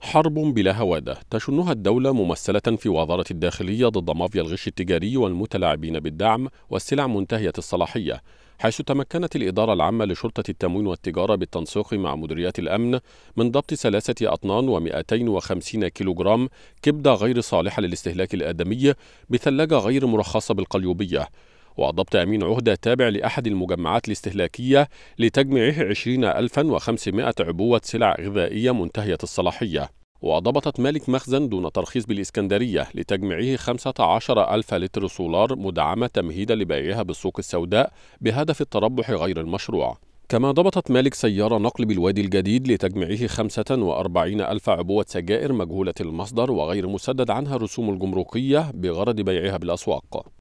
حرب بلا هوادة. تشنها الدولة ممثلة في وزارة الداخلية ضد مافيا الغش التجاري والمتلاعبين بالدعم والسلع منتهية الصلاحية حيث تمكنت الإدارة العامة لشرطة التموين والتجارة بالتنسيق مع مديريات الأمن من ضبط ثلاثة أطنان و250 كيلوغرام كبدة غير صالحة للاستهلاك الآدمي بثلاجة غير مرخصة بالقليوبية. وضبط أمين عهدة تابع لأحد المجمعات الاستهلاكية لتجميعه 20500 عبوة سلع غذائية منتهية الصلاحية. وضبطت مالك مخزن دون ترخيص بالإسكندرية لتجميعه 15 ألف لتر سولار مدعمة تمهيدا لبيعها بالسوق السوداء بهدف التربح غير المشروع. كما ضبطت مالك سيارة نقل بالوادي الجديد لتجميعه 45 ألف عبوة سجائر مجهولة المصدر وغير مسدد عنها الرسوم الجمركية بغرض بيعها بالأسواق.